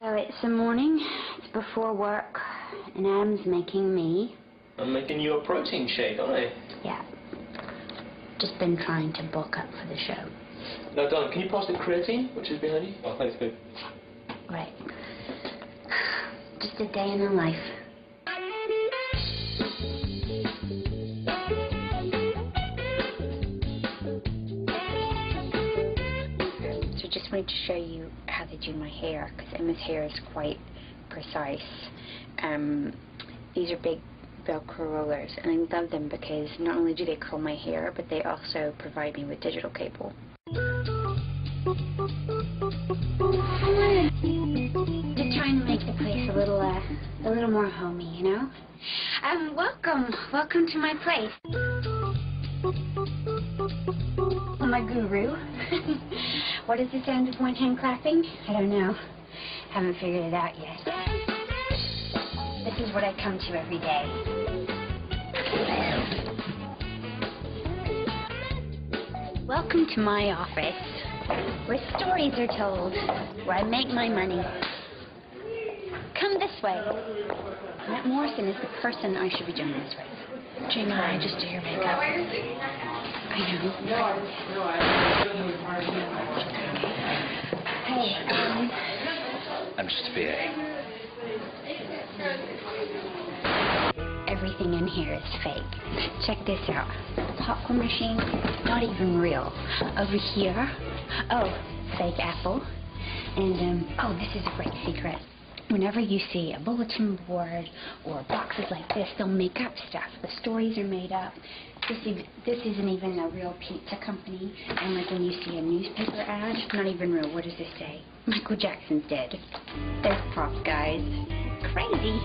So it's the morning, it's before work, and Adam's making me. I'm making you a protein shake, aren't I? Yeah. Just been trying to bulk up for the show. Now, Don, can you pass the creatine, which is behind you? Oh, thanks, babe. Right. Just a day in the life. Just wanted to show you how they do my hair, because Emma's hair is quite precise. Um, these are big Velcro rollers, and I love them because not only do they curl my hair, but they also provide me with digital cable. Just trying to make the place a little, uh, a little more homey, you know? Um, welcome, welcome to my place. My guru. what is the sound of one hand clapping? I don't know. Haven't figured it out yet. This is what I come to every day. Welcome to my office, where stories are told, where I make my money. Come this way. Matt Morrison is the person I should be doing this with. And I just do your makeup. Know. Hey, um, I'm just a VA. everything in here is fake. Check this out. Popcorn machine, not even real. Over here, oh, fake apple. And, um, oh, this is a great secret. Whenever you see a bulletin board or boxes like this, they'll make up stuff. The stories are made up. This, is, this isn't even a real pizza company. And like when you see a newspaper ad, it's not even real. What does this say? Michael Jackson's dead. There's props, guys. Crazy.